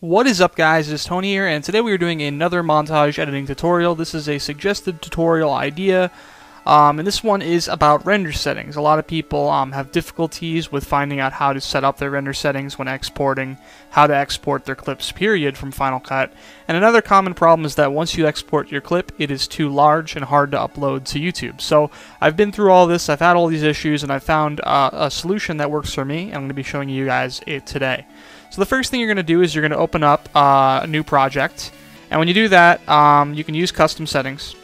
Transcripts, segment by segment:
What is up guys, it's Tony here, and today we are doing another montage editing tutorial. This is a suggested tutorial idea, um, and this one is about render settings. A lot of people um, have difficulties with finding out how to set up their render settings when exporting, how to export their clips period from Final Cut, and another common problem is that once you export your clip, it is too large and hard to upload to YouTube. So I've been through all this, I've had all these issues, and I've found uh, a solution that works for me, and I'm going to be showing you guys it today. So the first thing you're going to do is you're going to open up uh, a new project. And when you do that, um, you can use custom settings.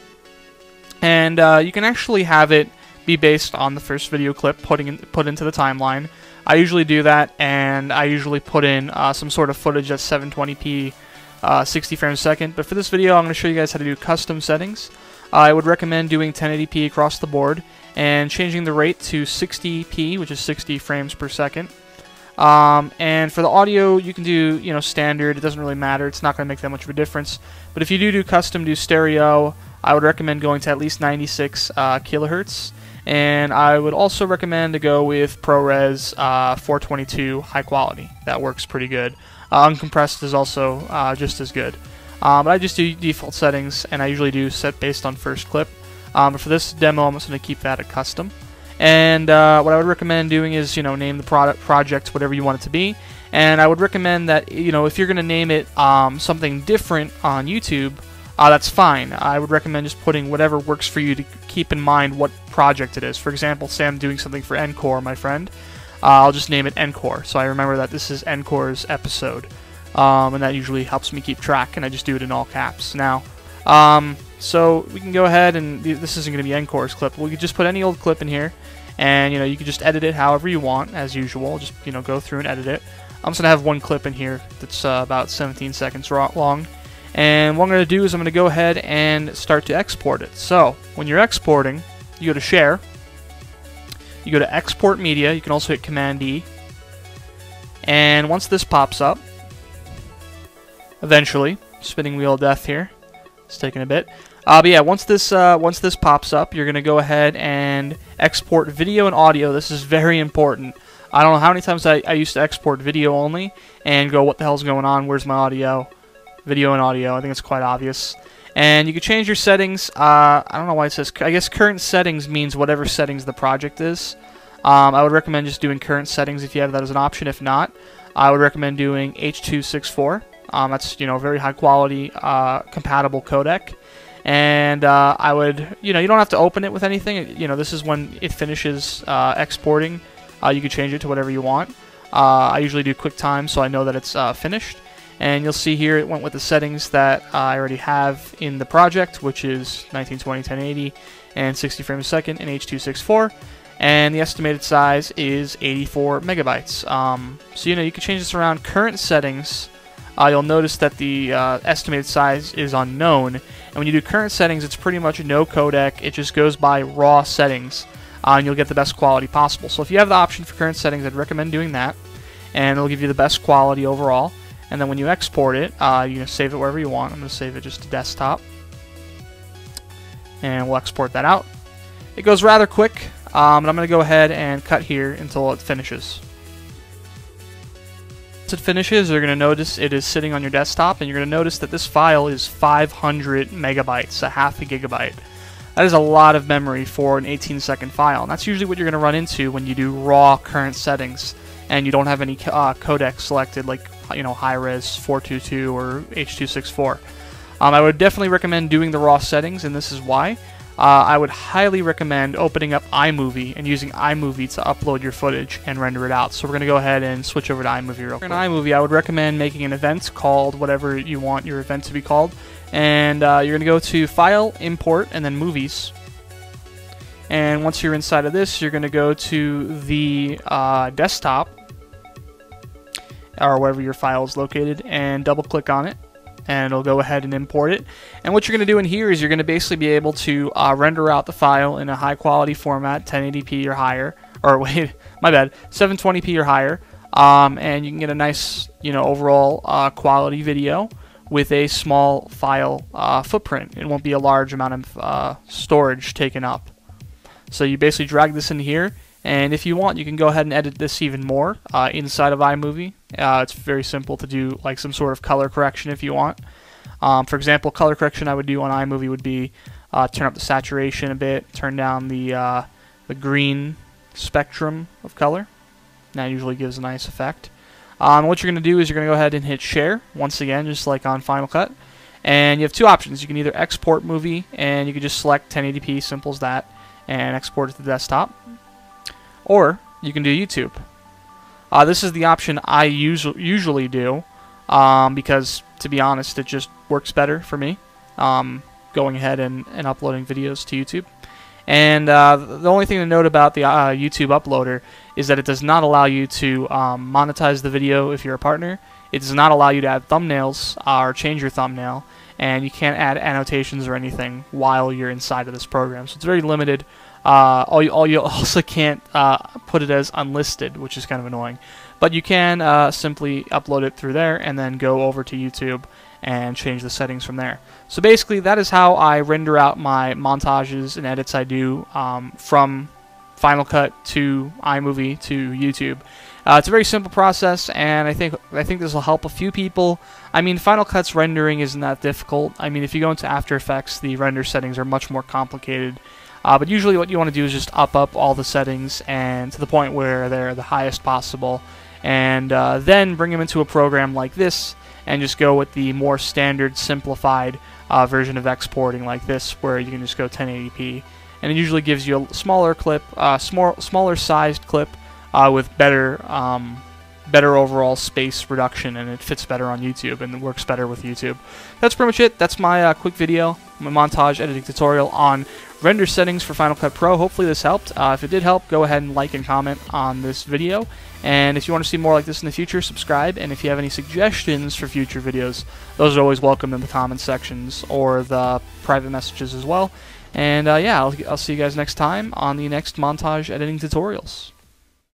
And uh, you can actually have it be based on the first video clip putting in, put into the timeline. I usually do that, and I usually put in uh, some sort of footage at 720p, uh, 60 frames a second. But for this video, I'm going to show you guys how to do custom settings. I would recommend doing 1080p across the board and changing the rate to 60p, which is 60 frames per second. Um, and for the audio, you can do you know standard. It doesn't really matter. It's not going to make that much of a difference. But if you do do custom, do stereo, I would recommend going to at least 96 uh, kilohertz. And I would also recommend to go with ProRes uh, 422 high quality. That works pretty good. Uh, uncompressed is also uh, just as good. Um, but I just do default settings, and I usually do set based on first clip. Um, but for this demo, I'm just going to keep that at custom. And uh, what I would recommend doing is, you know, name the product project whatever you want it to be. And I would recommend that, you know, if you're going to name it um, something different on YouTube, uh, that's fine. I would recommend just putting whatever works for you to keep in mind what project it is. For example, say I'm doing something for Encore, my friend. Uh, I'll just name it Encore, so I remember that this is Encore's episode. Um, and that usually helps me keep track, and I just do it in all caps. Now, um, so we can go ahead and this isn't going to be Encore's clip. We could just put any old clip in here, and you know you can just edit it however you want as usual. Just you know go through and edit it. I'm just gonna have one clip in here that's uh, about 17 seconds long. And what I'm going to do is I'm going to go ahead and start to export it. So, when you're exporting, you go to Share, you go to Export Media, you can also hit Command E, and once this pops up, eventually, spinning wheel of death here, it's taking a bit, uh, but yeah, once this uh, once this pops up, you're gonna go ahead and export video and audio. This is very important. I don't know how many times I, I used to export video only and go, what the hell's going on? Where's my audio? Video and audio. I think it's quite obvious. And you can change your settings. Uh, I don't know why it says. I guess current settings means whatever settings the project is. Um, I would recommend just doing current settings if you have that as an option. If not, I would recommend doing H.264. Um, that's you know very high quality uh, compatible codec and uh, I would, you know, you don't have to open it with anything. You know, this is when it finishes uh, exporting. Uh, you can change it to whatever you want. Uh, I usually do QuickTime, so I know that it's uh, finished. And you'll see here it went with the settings that I already have in the project, which is 1920, 1080, and 60 frames a second in H.264. And the estimated size is 84 megabytes. Um, so, you know, you can change this around. Current settings, uh, you'll notice that the estimated size is unknown and when you do current settings, it's pretty much no codec. It just goes by raw settings, uh, and you'll get the best quality possible. So if you have the option for current settings, I'd recommend doing that, and it'll give you the best quality overall. And then when you export it, uh, you can save it wherever you want. I'm going to save it just to desktop, and we'll export that out. It goes rather quick, um, and I'm going to go ahead and cut here until it finishes it finishes, you're going to notice it is sitting on your desktop, and you're going to notice that this file is 500 megabytes, a half a gigabyte. That is a lot of memory for an 18 second file, and that's usually what you're going to run into when you do raw current settings and you don't have any uh, codec selected like you know ProRes 422 or H.264. Um, I would definitely recommend doing the raw settings, and this is why uh, I would highly recommend opening up iMovie and using iMovie to upload your footage and render it out. So we're going to go ahead and switch over to iMovie real quick. In iMovie, I would recommend making an event called whatever you want your event to be called. And uh, you're going to go to File, Import, and then Movies. And once you're inside of this, you're going to go to the uh, desktop or wherever your file is located and double click on it and it'll go ahead and import it. And what you're going to do in here is you're going to basically be able to uh, render out the file in a high quality format, 1080p or higher, or wait, my bad, 720p or higher, um, and you can get a nice, you know, overall uh, quality video with a small file uh, footprint. It won't be a large amount of uh, storage taken up. So you basically drag this in here, And if you want, you can go ahead and edit this even more uh, inside of iMovie. Uh, it's very simple to do like some sort of color correction if you want. Um, for example, color correction I would do on iMovie would be uh, turn up the saturation a bit, turn down the uh, the green spectrum of color. That usually gives a nice effect. Um, what you're going to do is you're going to go ahead and hit share once again, just like on Final Cut. And you have two options. You can either export movie, and you can just select 1080p, simple as that, and export it to the desktop. Or you can do YouTube. Uh, this is the option I usu usually do um, because, to be honest, it just works better for me um, going ahead and, and uploading videos to YouTube. And uh, the only thing to note about the uh, YouTube uploader is that it does not allow you to um, monetize the video if you're a partner. It does not allow you to add thumbnails uh, or change your thumbnail, and you can't add annotations or anything while you're inside of this program. So it's very limited. Uh, all, you, all you also can't uh, put it as unlisted, which is kind of annoying. But you can uh, simply upload it through there and then go over to YouTube and change the settings from there. So basically, that is how I render out my montages and edits I do um, from Final Cut to iMovie to YouTube. Uh, it's a very simple process, and I think I think this will help a few people. I mean, Final Cut's rendering isn't that difficult. I mean, if you go into After Effects, the render settings are much more complicated. Uh, but usually, what you want to do is just up up all the settings and to the point where they're the highest possible, and uh, then bring them into a program like this and just go with the more standard simplified uh, version of exporting like this where you can just go 1080p and it usually gives you a smaller clip, uh, small, smaller sized clip uh, with better um, better overall space reduction and it fits better on YouTube and works better with YouTube. That's pretty much it. That's my uh, quick video, my montage editing tutorial on render settings for Final Cut Pro. Hopefully this helped. Uh, if it did help, go ahead and like and comment on this video. And if you want to see more like this in the future, subscribe. And if you have any suggestions for future videos, those are always welcome in the comments sections or the private messages as well. And uh, yeah, I'll, I'll see you guys next time on the next montage editing tutorials.